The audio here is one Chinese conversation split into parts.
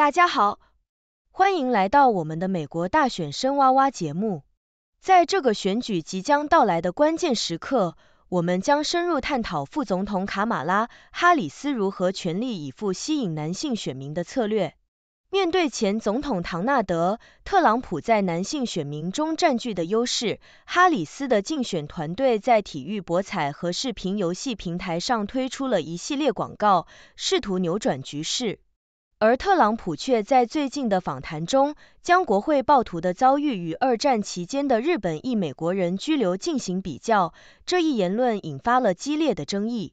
大家好，欢迎来到我们的美国大选深挖挖节目。在这个选举即将到来的关键时刻，我们将深入探讨副总统卡马拉·哈里斯如何全力以赴吸引男性选民的策略。面对前总统唐纳德·特朗普在男性选民中占据的优势，哈里斯的竞选团队在体育博彩和视频游戏平台上推出了一系列广告，试图扭转局势。而特朗普却在最近的访谈中，将国会暴徒的遭遇与二战期间的日本裔美国人拘留进行比较，这一言论引发了激烈的争议。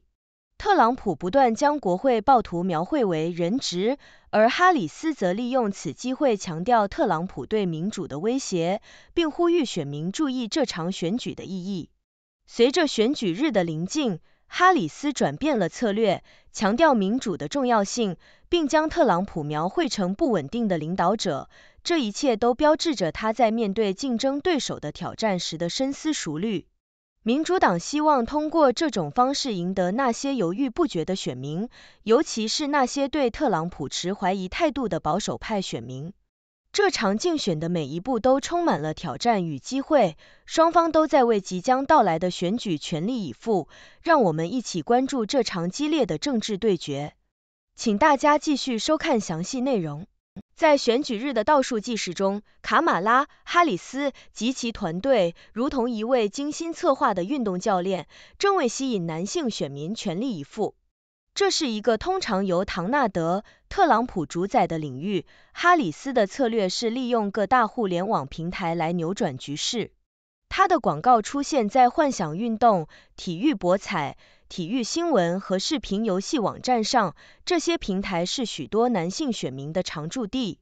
特朗普不断将国会暴徒描绘为人质，而哈里斯则利用此机会强调特朗普对民主的威胁，并呼吁选民注意这场选举的意义。随着选举日的临近，哈里斯转变了策略，强调民主的重要性。并将特朗普描绘成不稳定的领导者，这一切都标志着他在面对竞争对手的挑战时的深思熟虑。民主党希望通过这种方式赢得那些犹豫不决的选民，尤其是那些对特朗普持怀疑态度的保守派选民。这场竞选的每一步都充满了挑战与机会，双方都在为即将到来的选举全力以赴。让我们一起关注这场激烈的政治对决。请大家继续收看详细内容。在选举日的倒数计时中，卡马拉·哈里斯及其团队如同一位精心策划的运动教练，正为吸引男性选民全力以赴。这是一个通常由唐纳德·特朗普主宰的领域。哈里斯的策略是利用各大互联网平台来扭转局势。他的广告出现在幻想运动、体育博彩。体育新闻和视频游戏网站上，这些平台是许多男性选民的常驻地。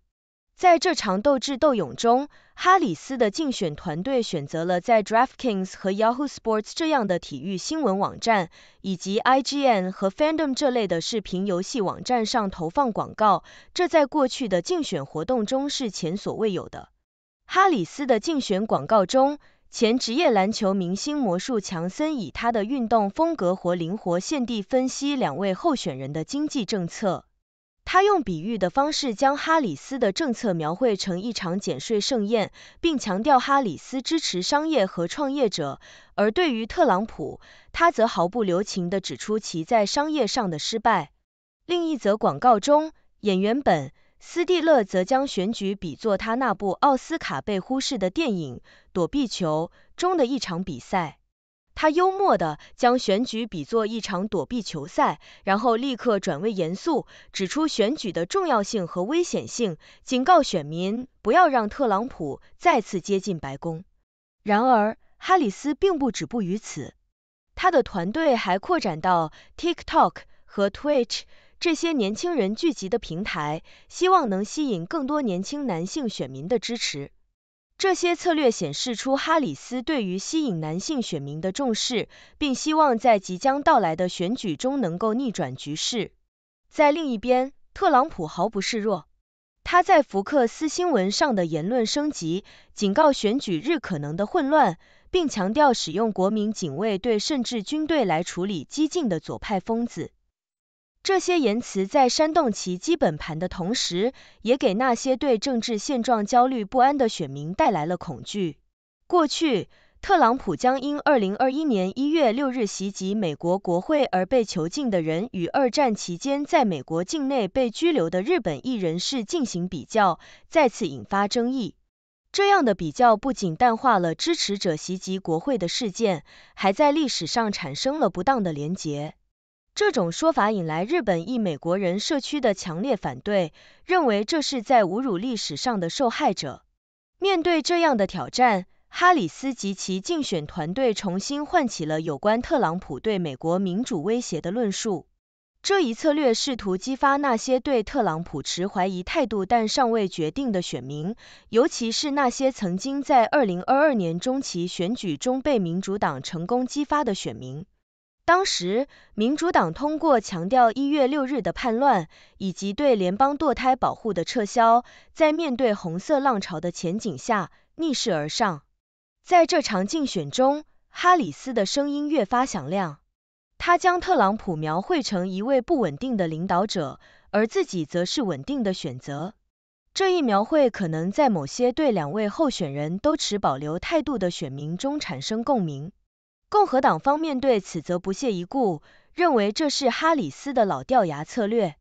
在这场斗智斗勇中，哈里斯的竞选团队选择了在 DraftKings 和 Yahoo Sports 这样的体育新闻网站，以及 IGN 和 Fandom 这类的视频游戏网站上投放广告，这在过去的竞选活动中是前所未有的。哈里斯的竞选广告中，前职业篮球明星魔术强森以他的运动风格或灵活现地分析两位候选人的经济政策。他用比喻的方式将哈里斯的政策描绘成一场减税盛宴，并强调哈里斯支持商业和创业者。而对于特朗普，他则毫不留情地指出其在商业上的失败。另一则广告中，演员本。斯蒂勒则将选举比作他那部奥斯卡被忽视的电影《躲避球》中的一场比赛。他幽默地将选举比作一场躲避球赛，然后立刻转为严肃，指出选举的重要性和危险性，警告选民不要让特朗普再次接近白宫。然而，哈里斯并不止步于此，他的团队还扩展到 TikTok 和 Twitch。这些年轻人聚集的平台，希望能吸引更多年轻男性选民的支持。这些策略显示出哈里斯对于吸引男性选民的重视，并希望在即将到来的选举中能够逆转局势。在另一边，特朗普毫不示弱，他在福克斯新闻上的言论升级，警告选举日可能的混乱，并强调使用国民警卫队甚至军队来处理激进的左派疯子。这些言辞在煽动其基本盘的同时，也给那些对政治现状焦虑不安的选民带来了恐惧。过去，特朗普将因二零二一年一月六日袭击美国国会而被囚禁的人与二战期间在美国境内被拘留的日本裔人士进行比较，再次引发争议。这样的比较不仅淡化了支持者袭击国会的事件，还在历史上产生了不当的连结。这种说法引来日本裔美国人社区的强烈反对，认为这是在侮辱历史上的受害者。面对这样的挑战，哈里斯及其竞选团队重新唤起了有关特朗普对美国民主威胁的论述。这一策略试图激发那些对特朗普持怀疑态度但尚未决定的选民，尤其是那些曾经在2022年中期选举中被民主党成功激发的选民。当时，民主党通过强调一月六日的叛乱以及对联邦堕胎保护的撤销，在面对红色浪潮的前景下逆势而上。在这场竞选中，哈里斯的声音越发响亮。他将特朗普描绘成一位不稳定的领导者，而自己则是稳定的选择。这一描绘可能在某些对两位候选人都持保留态度的选民中产生共鸣。共和党方面对此则不屑一顾，认为这是哈里斯的老掉牙策略。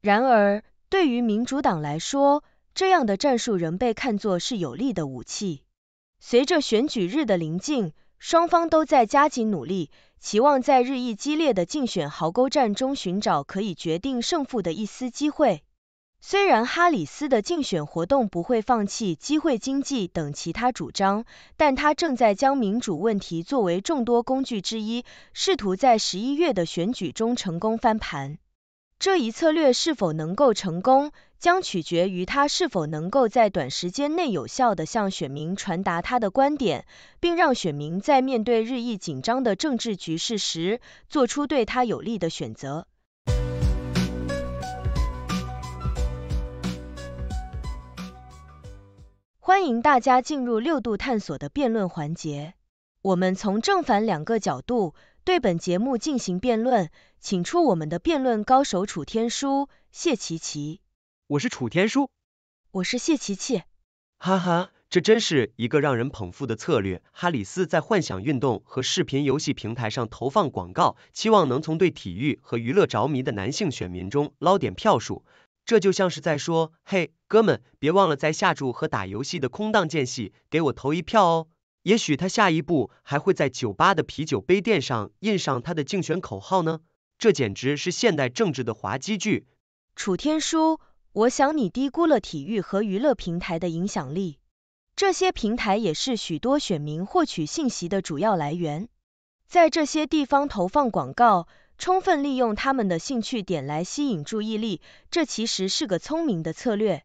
然而，对于民主党来说，这样的战术仍被看作是有利的武器。随着选举日的临近，双方都在加紧努力，期望在日益激烈的竞选壕沟战中寻找可以决定胜负的一丝机会。虽然哈里斯的竞选活动不会放弃机会经济等其他主张，但他正在将民主问题作为众多工具之一，试图在十一月的选举中成功翻盘。这一策略是否能够成功，将取决于他是否能够在短时间内有效地向选民传达他的观点，并让选民在面对日益紧张的政治局势时，做出对他有利的选择。欢迎大家进入六度探索的辩论环节，我们从正反两个角度。对本节目进行辩论，请出我们的辩论高手楚天舒、谢琪琪。我是楚天舒，我是谢琪琪。哈哈，这真是一个让人捧腹的策略。哈里斯在幻想运动和视频游戏平台上投放广告，期望能从对体育和娱乐着迷的男性选民中捞点票数。这就像是在说，嘿，哥们，别忘了在下注和打游戏的空档间隙给我投一票哦。也许他下一步还会在酒吧的啤酒杯垫上印上他的竞选口号呢，这简直是现代政治的滑稽剧。楚天舒，我想你低估了体育和娱乐平台的影响力，这些平台也是许多选民获取信息的主要来源，在这些地方投放广告，充分利用他们的兴趣点来吸引注意力，这其实是个聪明的策略，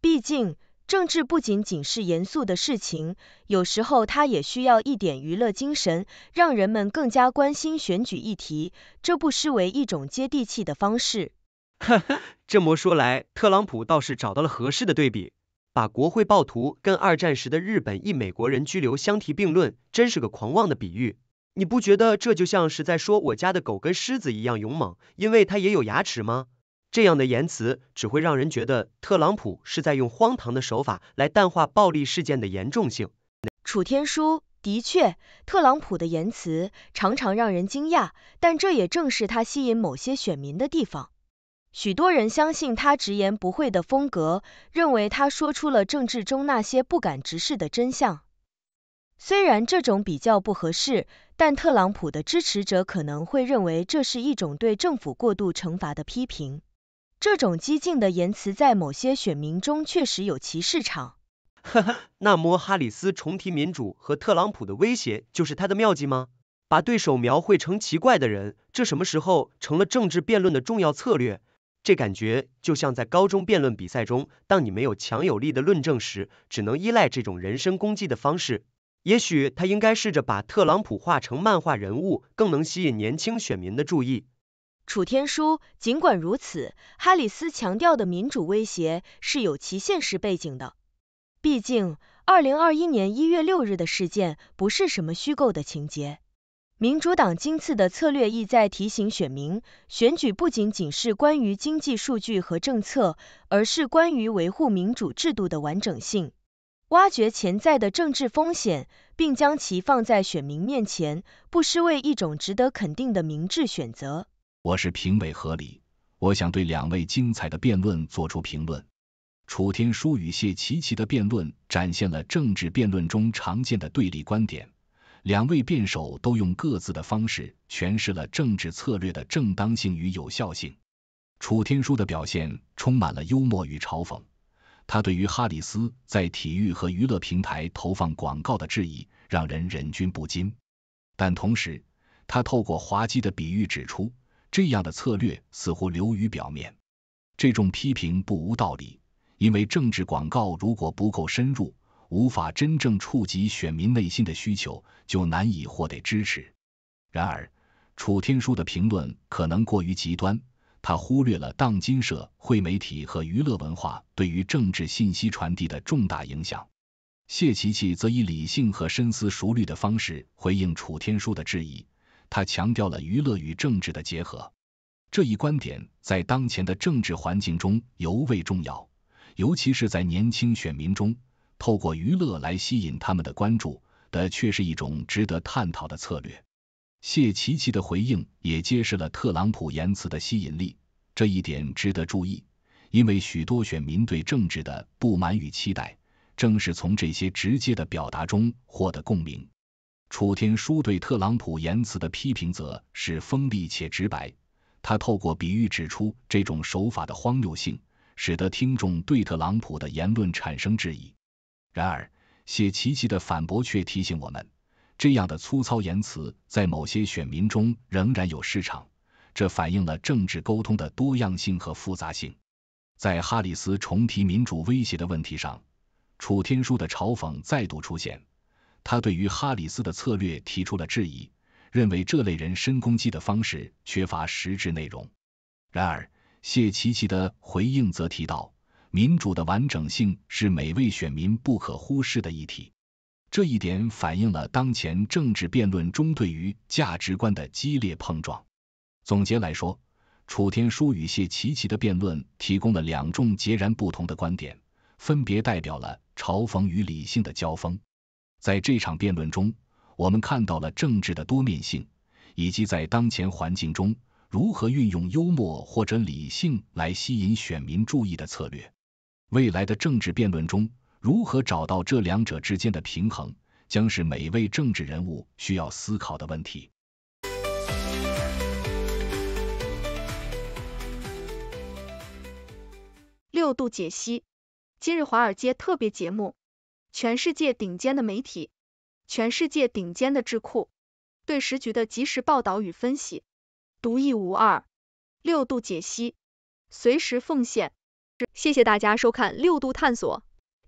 毕竟。政治不仅仅是严肃的事情，有时候它也需要一点娱乐精神，让人们更加关心选举议题，这不失为一种接地气的方式。哈哈，这么说来，特朗普倒是找到了合适的对比，把国会暴徒跟二战时的日本一美国人拘留相提并论，真是个狂妄的比喻。你不觉得这就像是在说我家的狗跟狮子一样勇猛，因为它也有牙齿吗？这样的言辞只会让人觉得特朗普是在用荒唐的手法来淡化暴力事件的严重性。楚天舒，的确，特朗普的言辞常常让人惊讶，但这也正是他吸引某些选民的地方。许多人相信他直言不讳的风格，认为他说出了政治中那些不敢直视的真相。虽然这种比较不合适，但特朗普的支持者可能会认为这是一种对政府过度惩罚的批评。这种激进的言辞在某些选民中确实有其市场。哈哈，那么哈里斯重提民主和特朗普的威胁就是他的妙计吗？把对手描绘成奇怪的人，这什么时候成了政治辩论的重要策略？这感觉就像在高中辩论比赛中，当你没有强有力的论证时，只能依赖这种人身攻击的方式。也许他应该试着把特朗普画成漫画人物，更能吸引年轻选民的注意。楚天舒，尽管如此，哈里斯强调的民主威胁是有其现实背景的。毕竟，二零二一年一月六日的事件不是什么虚构的情节。民主党今次的策略意在提醒选民，选举不仅仅是关于经济数据和政策，而是关于维护民主制度的完整性，挖掘潜在的政治风险，并将其放在选民面前，不失为一种值得肯定的明智选择。我是评委何理，我想对两位精彩的辩论做出评论。楚天舒与谢琪琪的辩论展现了政治辩论中常见的对立观点，两位辩手都用各自的方式诠释了政治策略的正当性与有效性。楚天舒的表现充满了幽默与嘲讽，他对于哈里斯在体育和娱乐平台投放广告的质疑让人忍俊不禁，但同时他透过滑稽的比喻指出。这样的策略似乎流于表面，这种批评不无道理，因为政治广告如果不够深入，无法真正触及选民内心的需求，就难以获得支持。然而，楚天舒的评论可能过于极端，他忽略了当今社会媒体和娱乐文化对于政治信息传递的重大影响。谢琪琪则以理性和深思熟虑的方式回应楚天舒的质疑。他强调了娱乐与政治的结合。这一观点在当前的政治环境中尤为重要，尤其是在年轻选民中，透过娱乐来吸引他们的关注的，却是一种值得探讨的策略。谢奇奇的回应也揭示了特朗普言辞的吸引力，这一点值得注意，因为许多选民对政治的不满与期待，正是从这些直接的表达中获得共鸣。楚天舒对特朗普言辞的批评则是锋利且直白，他透过比喻指出这种手法的荒谬性，使得听众对特朗普的言论产生质疑。然而，谢奇奇的反驳却提醒我们。这样的粗糙言辞在某些选民中仍然有市场，这反映了政治沟通的多样性和复杂性。在哈里斯重提民主威胁的问题上，楚天舒的嘲讽再度出现。他对于哈里斯的策略提出了质疑，认为这类人身攻击的方式缺乏实质内容。然而，谢奇奇的回应则提到，民主的完整性是每位选民不可忽视的议题。这一点反映了当前政治辩论中对于价值观的激烈碰撞。总结来说，楚天舒与谢奇奇的辩论提供了两种截然不同的观点，分别代表了嘲讽与理性的交锋。在这场辩论中，我们看到了政治的多面性，以及在当前环境中如何运用幽默或者理性来吸引选民注意的策略。未来的政治辩论中。如何找到这两者之间的平衡，将是每位政治人物需要思考的问题。六度解析：今日华尔街特别节目，全世界顶尖的媒体，全世界顶尖的智库，对时局的及时报道与分析，独一无二。六度解析，随时奉献。谢谢大家收看六度探索。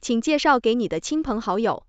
请介绍给你的亲朋好友。